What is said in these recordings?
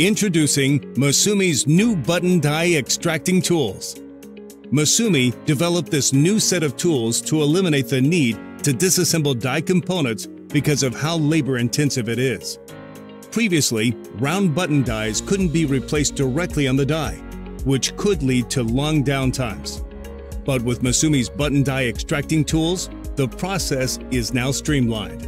Introducing MISUMI's new button die extracting tools. MISUMI developed this new set of tools to eliminate the need to disassemble die components because of how labor intensive it is. Previously, round button dies couldn't be replaced directly on the die, which could lead to long downtimes. But with MISUMI's button die extracting tools, the process is now streamlined.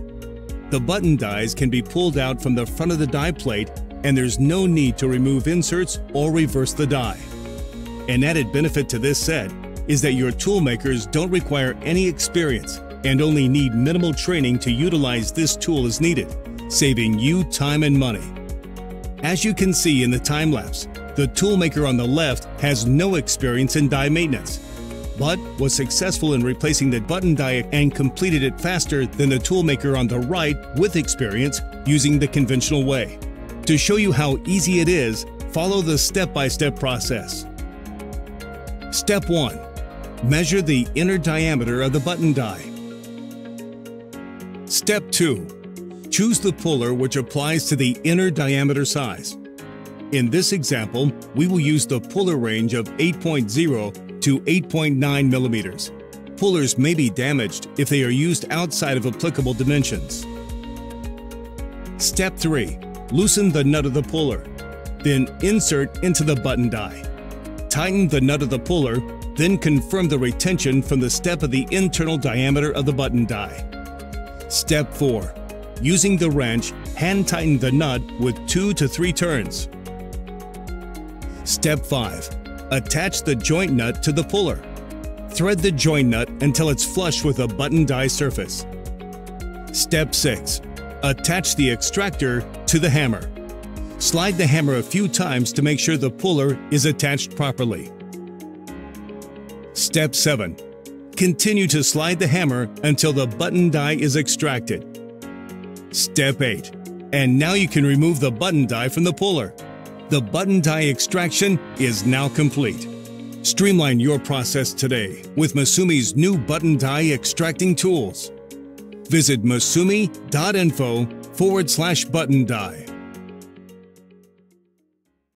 The button dies can be pulled out from the front of the die plate and there's no need to remove inserts or reverse the die. An added benefit to this set is that your toolmakers don't require any experience and only need minimal training to utilize this tool as needed, saving you time and money. As you can see in the time lapse, the toolmaker on the left has no experience in die maintenance, but was successful in replacing the button die and completed it faster than the toolmaker on the right with experience using the conventional way. To show you how easy it is, follow the step-by-step -step process. Step 1. Measure the inner diameter of the button die. Step 2. Choose the puller which applies to the inner diameter size. In this example, we will use the puller range of 8.0 to 8.9 millimeters. Pullers may be damaged if they are used outside of applicable dimensions. Step 3 loosen the nut of the puller, then insert into the button die. Tighten the nut of the puller, then confirm the retention from the step of the internal diameter of the button die. Step 4. Using the wrench, hand tighten the nut with 2 to 3 turns. Step 5. Attach the joint nut to the puller. Thread the joint nut until it's flush with the button die surface. Step 6. Attach the extractor to the hammer. Slide the hammer a few times to make sure the puller is attached properly. Step 7. Continue to slide the hammer until the button die is extracted. Step 8. And now you can remove the button die from the puller. The button die extraction is now complete. Streamline your process today with MISUMI's new button die extracting tools. Visit misumi.info forward slash button die.